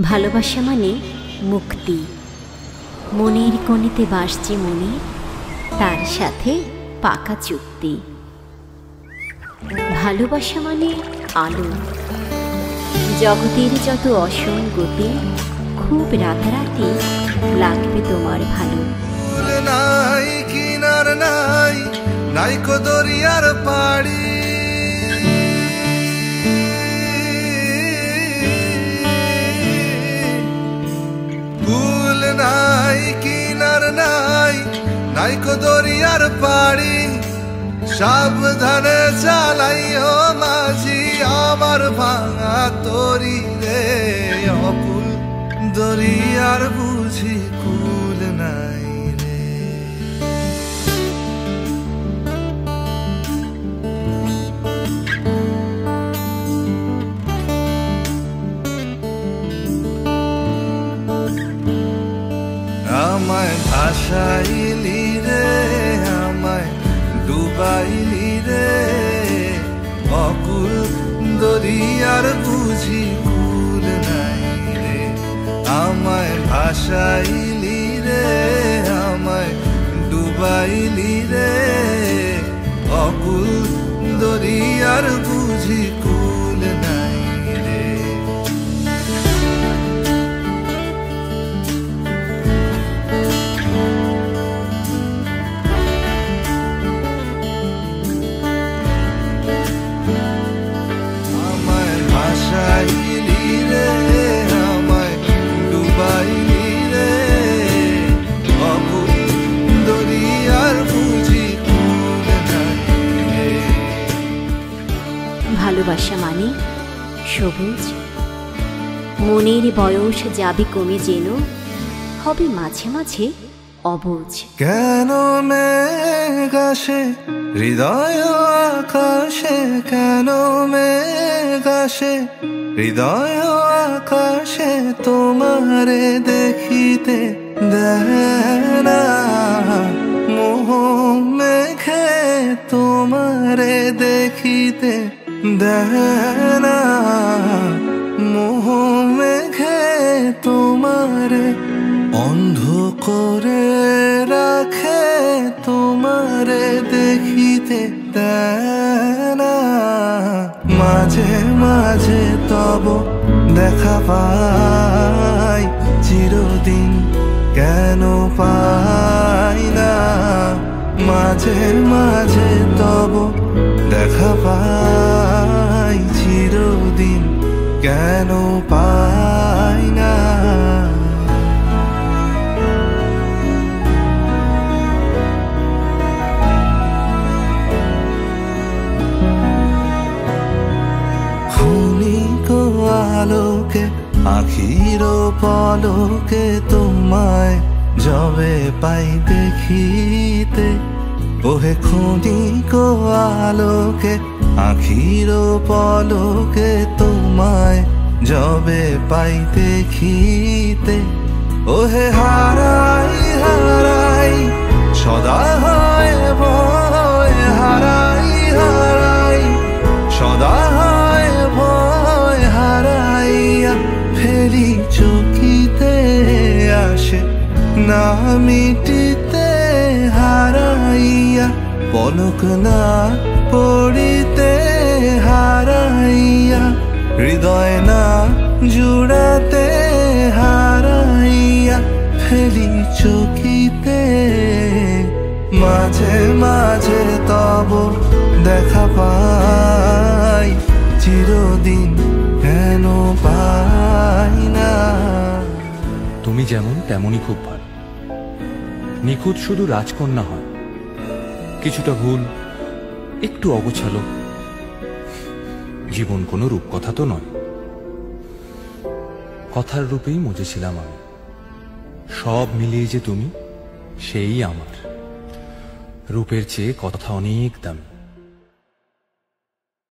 ভালোবাসা মানে মুক্তি। মনের কোণেতে বাসছে মনে, তার সাথে পাকা চুক্তি। ভালোবাসা মানে আলো। জগতের যত অসম গতি, খুব রাতারাতি লাগবে তোমার ভালো। নাই, কিনার নাই নাই কো দরিয়ার পাড়ি। নাই কো দরিয়ার পাড়ি, সাবধানে চালাইও মাঝি, আমার ভাঙা তরি রে। অকুল দরিয়ার বুঝি কুল নাই। আমায় ভাসাইলি রে, আমায় ডুবাইলি রে। অকুল দরিয়ার বুঝি কুল নাই রে। আমায় ভাসাইলি রে, আমায় ডুবাইলি রে। অকুল দরিয়ার বুঝি ভালোবাসা মানে সবুজ। মনের বয়স যাবে কমে যেন, হবে মাঝে মাঝে অবুঝ কেন মেঘ আসে, হৃদয় আকাশে? কেন মেঘ আসে, হৃদয় আকাশে? তোমারে দেখিতে দেনা মোহ মেঘে তোমারে দেখিতে দেনা মোহ মেঘে তোমারে অন্ধ করে রাখে তোমারে দেখিতে দেনা। মাঝে মাঝে তব দেখা পাই, চিরদিন কেন পাই না? মাঝে মাঝে তব দেখা পাই চিরদিন কেন পাই না। আলোকে আখির পলকে তোমায় যবে পাই দেখিতে, ওহে ক্ষণিক আলোকে, আখির পলকে তোমায় যবে পাই দেখিতে, ওহে হারাই হারাই, সদা হয় না মিটিতে হারাইয়া, পলক না পড়িতে হারাইয়া, হৃদয় না জুড়াতে হারাইয়া, ফেলি চকিতে, মাঝে মাঝে তব দেখা পাই, চিরদিন কেন পাই না। তুমি যেমন, তেমনই খুব ভালো। নিখুঁত শুধু রাজকন্যা হয়। কিছুটা ভুল, একটু অগোছালো। জীবন কোনো রূপকথা তো নয়। কথার রূপেই মজেছিলাম আমি। সব মিলিয়ে যে তুমি, সেই আমার। রূপের চেয়ে কথা অনেক দামি।